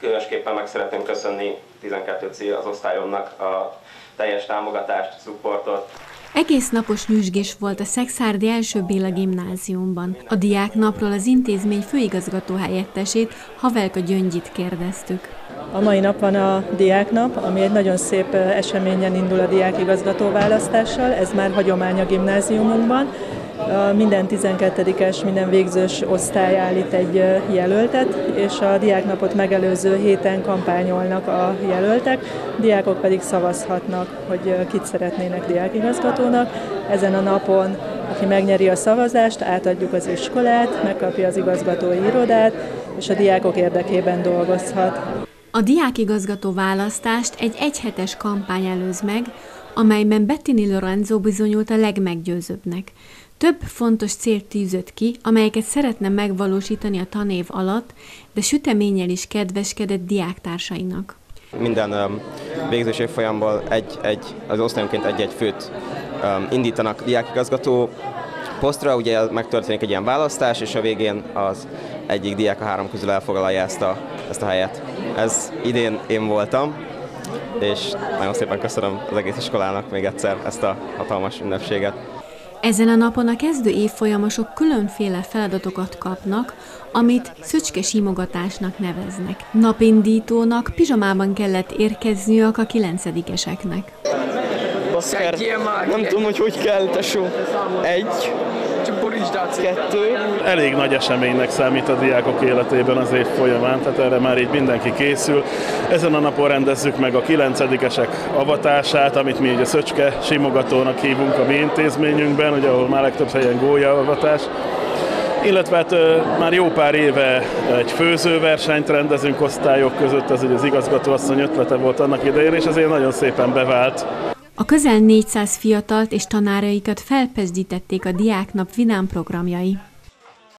Különösképpen meg szeretném köszönni 12C az osztályomnak a teljes támogatást, szupportot. Egész napos nyüzsgés volt a Szexárdi első Béla gimnáziumban. A diáknapról az intézmény főigazgató helyettesét, Havelka Gyöngyit kérdeztük. A mai nap van a diáknap, ami egy nagyon szép eseményen indul a diákigazgató választással, ez már hagyomány a gimnáziumunkban. Minden 12-es, minden végzős osztály állít egy jelöltet, és a diáknapot megelőző héten kampányolnak a jelöltek, diákok pedig szavazhatnak, hogy kit szeretnének diákigazgatónak. Ezen a napon, aki megnyeri a szavazást, átadjuk az iskolát, megkapja az igazgatói irodát, és a diákok érdekében dolgozhat. A diákigazgató választást egy egyhetes kampány előz meg, amelyben Bettini Lorenzo bizonyult a legmeggyőzőbbnek. Több fontos célt tűzött ki, amelyeket szeretne megvalósítani a tanév alatt, de süteménnyel is kedveskedett diáktársainak. Minden végzős folyamból egy, egy, az osztályonként egy-egy főt indítanak diákigazgató posztra, ugye megtörténik egy ilyen választás, és a végén az egyik diák a három közül elfoglalja ezt a, ezt a helyet. Ez idén én voltam, és nagyon szépen köszönöm az egész iskolának még egyszer ezt a hatalmas ünnepséget. Ezen a napon a kezdő évfolyamosok különféle feladatokat kapnak, amit szöcske simogatásnak neveznek. Napindítónak pizsamában kellett érkezniük a kilencedikeseknek. Baszker, nem tudom, hogy hogy kell, tesó. Egy, kettő. Elég nagy eseménynek számít a diákok életében az év folyamán, tehát erre már így mindenki készül. Ezen a napon rendezzük meg a kilencedikesek avatását, amit mi így a Szöcske simogatónak hívunk a mi intézményünkben, ugye, ahol már legtöbb helyen gólya avatás illetve hát már jó pár éve egy főzőversenyt rendezünk osztályok között, ez az igazgatóasszony ötlete volt annak idején, és ezért nagyon szépen bevált. A közel 400 fiatalt és tanáraikat felpezdítették a Diáknap vidám programjai.